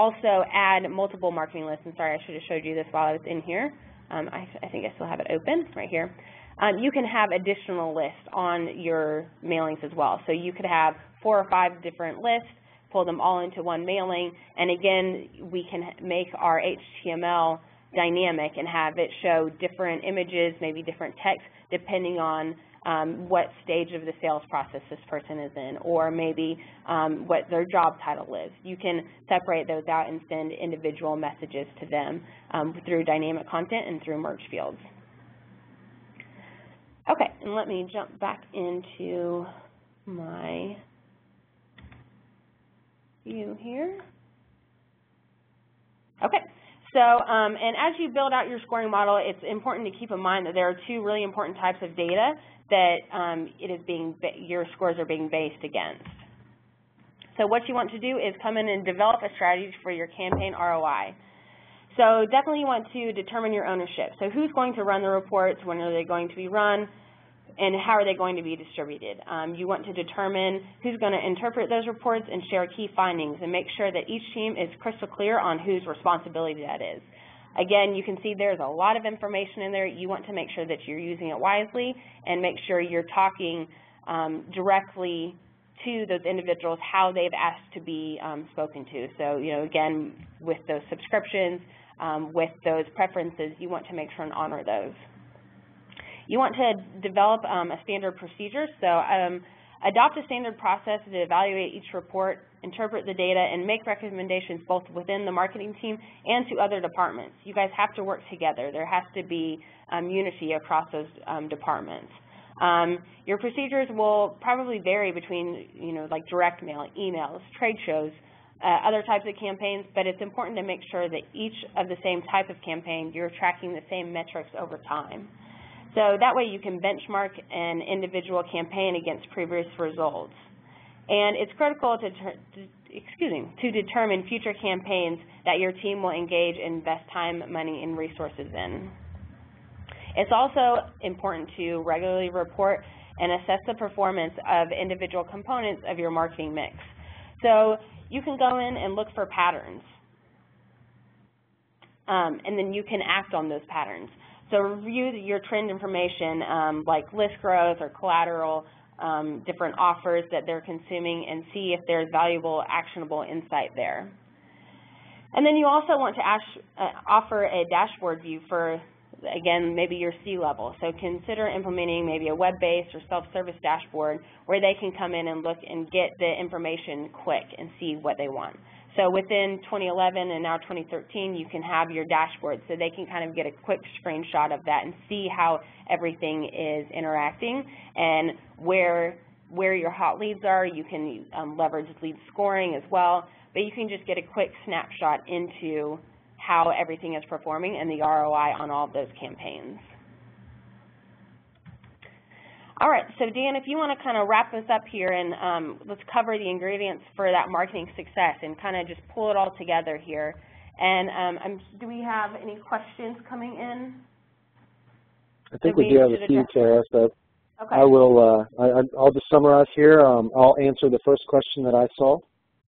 also add multiple marketing lists. And sorry, I should have showed you this while I was in here. Um, I, I, think I still have it open right here. Um, you can have additional lists on your mailings as well. So you could have four or five different lists, pull them all into one mailing, and again, we can make our HTML dynamic and have it show different images, maybe different text, depending on um, what stage of the sales process this person is in, or maybe um, what their job title is. You can separate those out and send individual messages to them um, through dynamic content and through merge fields. Okay, and let me jump back into my view here. Okay, so, um, and as you build out your scoring model, it's important to keep in mind that there are two really important types of data that um, it is being your scores are being based against. So what you want to do is come in and develop a strategy for your campaign ROI. So definitely you want to determine your ownership. So who's going to run the reports, when are they going to be run, and how are they going to be distributed. Um, you want to determine who's going to interpret those reports and share key findings and make sure that each team is crystal clear on whose responsibility that is. Again, you can see there's a lot of information in there. You want to make sure that you're using it wisely and make sure you're talking um, directly to those individuals how they've asked to be um, spoken to. So, you know, again, with those subscriptions, um, with those preferences, you want to make sure and honor those. You want to develop um, a standard procedure. So um, Adopt a standard process to evaluate each report, interpret the data, and make recommendations both within the marketing team and to other departments. You guys have to work together. There has to be um, unity across those um, departments. Um, your procedures will probably vary between, you know, like direct mail, emails, trade shows, uh, other types of campaigns, but it's important to make sure that each of the same type of campaign, you're tracking the same metrics over time. So that way you can benchmark an individual campaign against previous results. And it's critical to, excuse me, to determine future campaigns that your team will engage invest time, money, and resources in. It's also important to regularly report and assess the performance of individual components of your marketing mix. So you can go in and look for patterns, um, and then you can act on those patterns. So review your trend information um, like list growth or collateral, um, different offers that they're consuming, and see if there's valuable, actionable insight there. And then you also want to ask, uh, offer a dashboard view for again, maybe your C-level. So consider implementing maybe a web-based or self-service dashboard where they can come in and look and get the information quick and see what they want. So within 2011 and now 2013, you can have your dashboard so they can kind of get a quick screenshot of that and see how everything is interacting and where where your hot leads are. You can um, leverage lead scoring as well, but you can just get a quick snapshot into how everything is performing and the ROI on all of those campaigns. All right, so Dan, if you want to kind of wrap us up here and um, let's cover the ingredients for that marketing success and kind of just pull it all together here. And um, do we have any questions coming in? I think we, we, do have a few, Tara, so okay. I will, uh, I, will just summarize here. Um, I'll answer the first question that I saw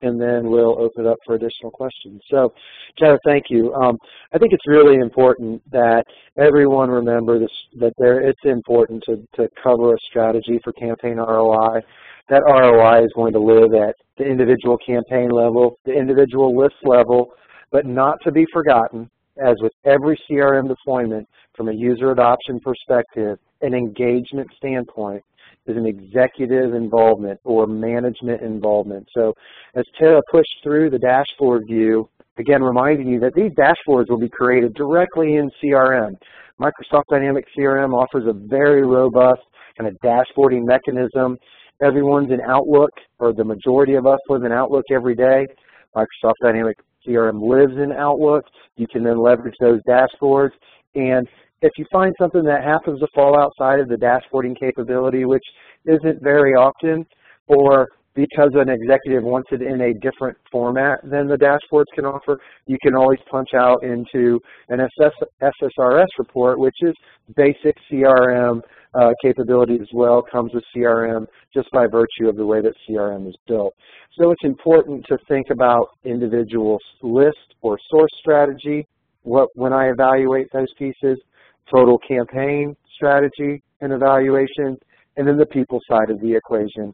and then we'll open it up for additional questions. So, Tara, thank you. Um, I think it's really important that everyone remember this, that there, it's important to, to cover a strategy for campaign ROI. That ROI is going to live at the individual campaign level, the individual list level, but not to be forgotten, as with every CRM deployment, from a user adoption perspective, an engagement standpoint, is an executive involvement or management involvement. So as Tara pushed through the dashboard view, again reminding you that these dashboards will be created directly in CRM. Microsoft Dynamics CRM offers a very robust kind of dashboarding mechanism. Everyone's in Outlook, or the majority of us live in Outlook every day. Microsoft Dynamics CRM lives in Outlook. You can then leverage those dashboards. And if you find something that happens to fall outside of the dashboarding capability, which isn't very often, or because an executive wants it in a different format than the dashboards can offer, you can always punch out into an SSRS report, which is basic CRM uh, capability as well, comes with CRM just by virtue of the way that CRM is built. So it's important to think about individual list or source strategy what, when I evaluate those pieces, total campaign strategy and evaluation, and then the people side of the equation.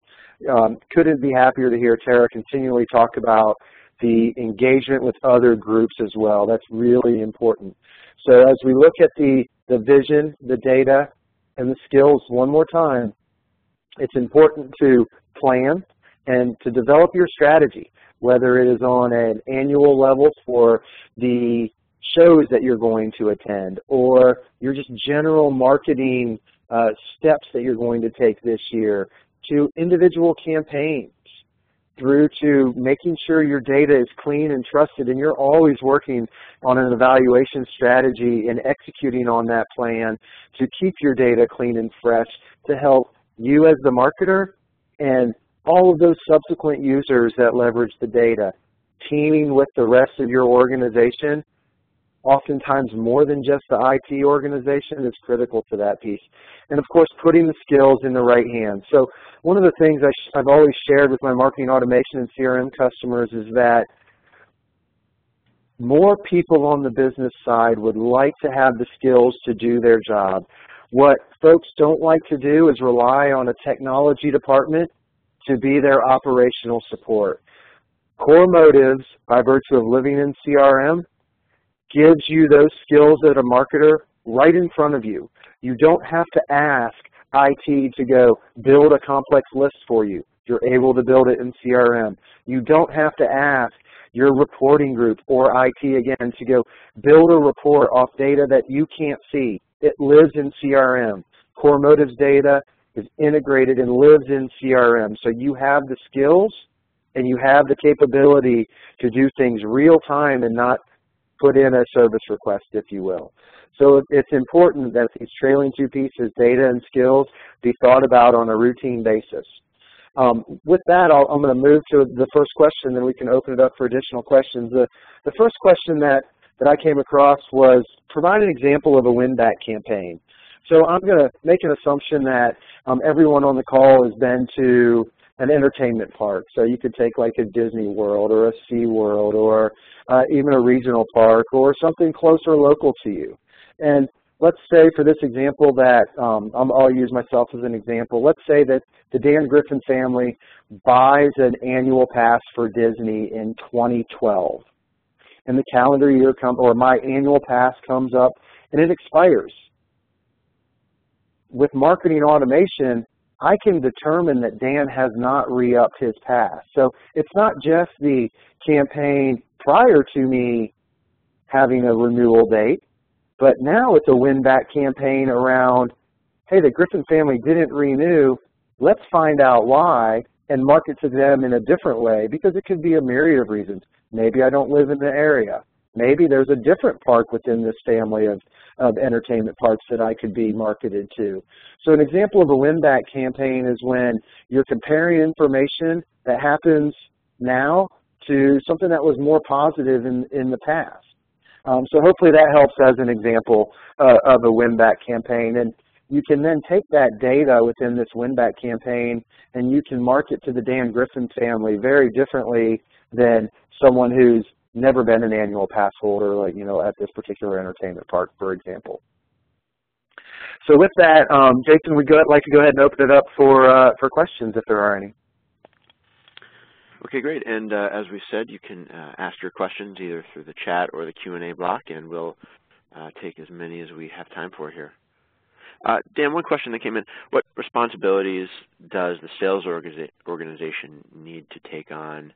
Um, couldn't be happier to hear Tara continually talk about the engagement with other groups as well. That's really important. So as we look at the, the vision, the data, and the skills one more time, it's important to plan and to develop your strategy, whether it is on an annual level for the shows that you're going to attend or your just general marketing uh, steps that you're going to take this year to individual campaigns through to making sure your data is clean and trusted and you're always working on an evaluation strategy and executing on that plan to keep your data clean and fresh to help you as the marketer and all of those subsequent users that leverage the data. Teaming with the rest of your organization oftentimes more than just the IT organization is critical to that piece. And of course, putting the skills in the right hands. So one of the things I have always shared with my marketing automation and CRM customers is that more people on the business side would like to have the skills to do their job. What folks don't like to do is rely on a technology department to be their operational support. CoreMotives, by virtue of living in CRM, gives you those skills as a marketer right in front of you. You don't have to ask IT to go build a complex list for you. You're able to build it in CRM. You don't have to ask your reporting group or IT again to go build a report off data that you can't see. It lives in CRM. CoreMotives data is integrated and lives in CRM. So you have the skills and you have the capability to do things real time and not put in a service request, if you will. So it's important that these trailing two pieces, data and skills, be thought about on a routine basis. Um, with that, i am going to move to the first question, then we can open it up for additional questions. The, the first question that, that I came across was provide an example of a win-back campaign. So I'm going to make an assumption that um, everyone on the call has been to an entertainment park. So you could take like a Disney World or a SeaWorld or uh, even a regional park or something closer local to you. And let's say for this example that, um, I'll use myself as an example, let's say that the Dan Griffin family buys an annual pass for Disney in 2012. And the calendar year comes, or my annual pass comes up and it expires. With marketing automation, I can determine that Dan has not re-upped his pass. So it's not just the campaign prior to me having a renewal date, but now it's a win-back campaign around, hey, the Griffin family didn't renew. Let's find out why and market to them in a different way because it could be a myriad of reasons. Maybe I don't live in the area. Maybe there's a different park within this family of, of entertainment parks that I could be marketed to. So an example of a win-back campaign is when you're comparing information that happens now to something that was more positive in, in the past. Um, so hopefully that helps as an example uh, of a win-back campaign. And you can then take that data within this win-back campaign and you can market to the Dan Griffin family very differently than someone who's never been an annual pass holder, like you know, at this particular entertainment park, for example. So with that, um, Jason, we'd go, like to go ahead and open it up for uh, for questions if there are any. Okay, great. And uh, as we said, you can uh, ask your questions either through the chat or the Q&A block, and we'll uh, take as many as we have time for here. Uh, Dan, one question that came in. What responsibilities does the sales organization need to take on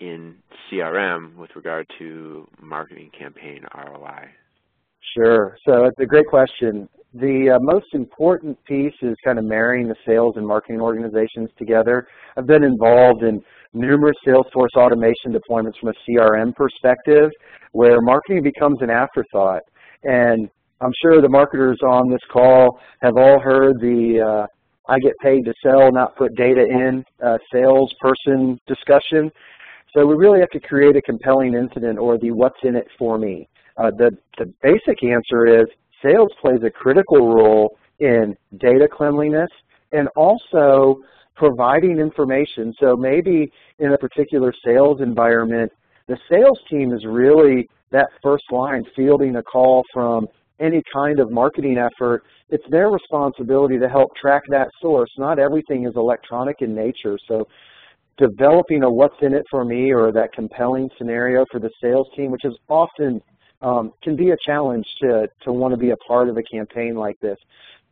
in CRM with regard to marketing campaign ROI? Sure. So it's a great question. The uh, most important piece is kind of marrying the sales and marketing organizations together. I've been involved in numerous Salesforce automation deployments from a CRM perspective where marketing becomes an afterthought. And I'm sure the marketers on this call have all heard the uh, I get paid to sell, not put data in uh, salesperson discussion. So we really have to create a compelling incident or the what's in it for me. Uh, the, the basic answer is sales plays a critical role in data cleanliness and also providing information. So maybe in a particular sales environment, the sales team is really that first line fielding a call from any kind of marketing effort. It's their responsibility to help track that source. Not everything is electronic in nature. So developing a what's in it for me or that compelling scenario for the sales team, which is often um, can be a challenge to, to want to be a part of a campaign like this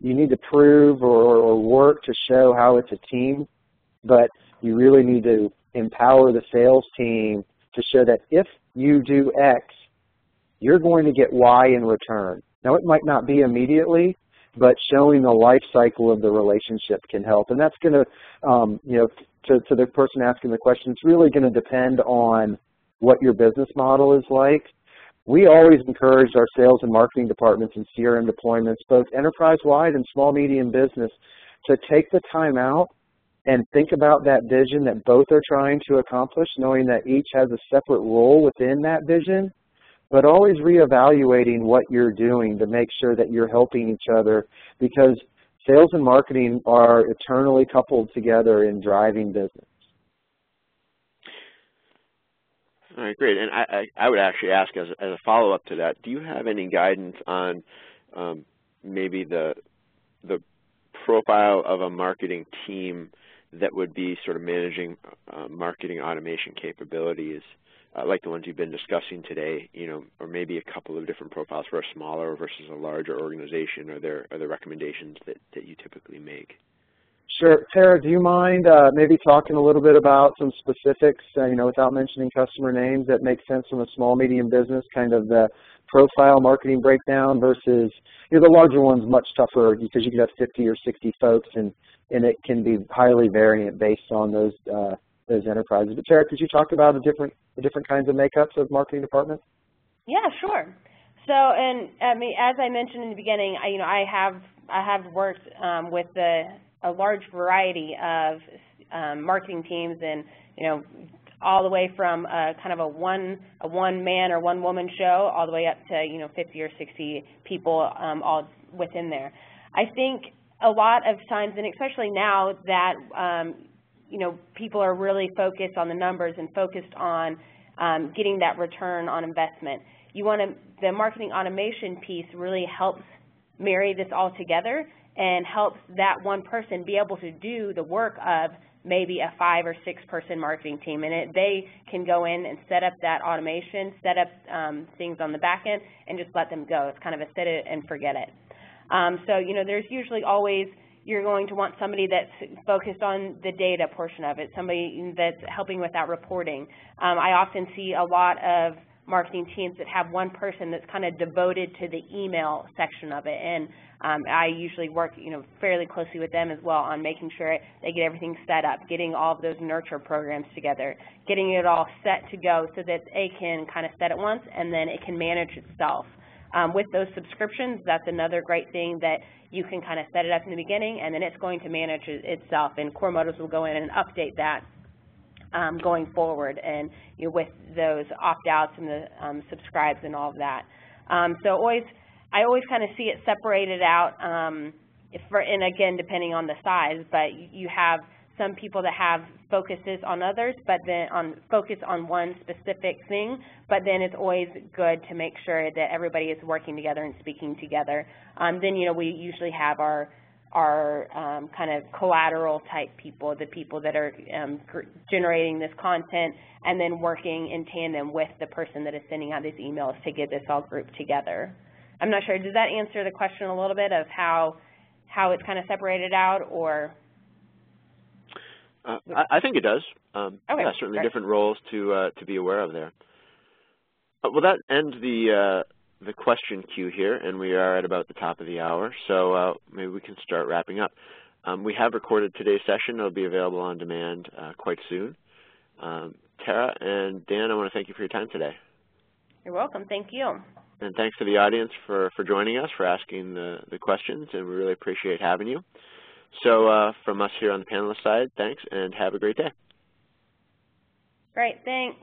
you need to prove or, or work to show how it's a team, but you really need to empower the sales team to show that if you do X, you're going to get Y in return. Now, it might not be immediately, but showing the life cycle of the relationship can help. And that's going to, um, you know, to, to the person asking the question, it's really going to depend on what your business model is like. We always encourage our sales and marketing departments and CRM deployments, both enterprise-wide and small, medium business, to take the time out and think about that vision that both are trying to accomplish, knowing that each has a separate role within that vision, but always reevaluating what you're doing to make sure that you're helping each other because sales and marketing are eternally coupled together in driving business. All right, great. And I, I, I would actually ask as, as a follow-up to that, do you have any guidance on um, maybe the, the profile of a marketing team that would be sort of managing uh, marketing automation capabilities uh, like the ones you've been discussing today, you know, or maybe a couple of different profiles for a smaller versus a larger organization? Are there are there recommendations that, that you typically make? Sure. Tara, do you mind uh, maybe talking a little bit about some specifics, uh, you know, without mentioning customer names that make sense from a small, medium business, kind of the profile marketing breakdown versus, you know, the larger ones much tougher because you can have 50 or 60 folks and, and it can be highly variant based on those uh, those enterprises. But Tara, could you talk about the different the different kinds of makeups of marketing departments? Yeah, sure. So, and I mean, as I mentioned in the beginning, I, you know, I have I have worked um, with the a large variety of um, marketing teams and, you know, all the way from a, kind of a one a one man or one woman show all the way up to you know 50 or 60 people um, all within there. I think a lot of times, and especially now that um, you know people are really focused on the numbers and focused on um, getting that return on investment. You want to the marketing automation piece really helps marry this all together and helps that one person be able to do the work of maybe a five or six person marketing team and it, they can go in and set up that automation, set up um, things on the back end and just let them go. It's kind of a set it and forget it. Um, so, you know, there's usually always, you're going to want somebody that's focused on the data portion of it, somebody that's helping with that reporting. Um, I often see a lot of marketing teams that have one person that's kind of devoted to the email section of it. And um, I usually work, you know, fairly closely with them as well on making sure they get everything set up, getting all of those nurture programs together, getting it all set to go so that they can kind of set it once and then it can manage itself. Um, with those subscriptions, that's another great thing that you can kind of set it up in the beginning and then it's going to manage itself and CoreMotives will go in and update that um, going forward and you know, with those opt-outs and the um, subscribes and all of that. Um, so always, I always kind of see it separated out, um, for, and again, depending on the size, but you have some people that have focuses on others, but then on focus on one specific thing, but then it's always good to make sure that everybody is working together and speaking together. Um, then, you know, we usually have our are um, kind of collateral type people, the people that are um, generating this content and then working in tandem with the person that is sending out these emails to get this all grouped together. I'm not sure, does that answer the question a little bit of how, how it's kind of separated out or? Uh, I, I, think it does. Um, okay, yeah, certainly great. different roles to, uh, to be aware of there. Uh, well, that ends the uh, the question queue here, and we are at about the top of the hour, so uh, maybe we can start wrapping up. Um, we have recorded today's session. It'll be available on demand uh, quite soon. Um, Tara and Dan, I want to thank you for your time today. You're welcome. Thank you. And thanks to the audience for, for joining us, for asking the, the questions, and we really appreciate having you. So uh, from us here on the panelist side, thanks, and have a great day. Great. Thanks.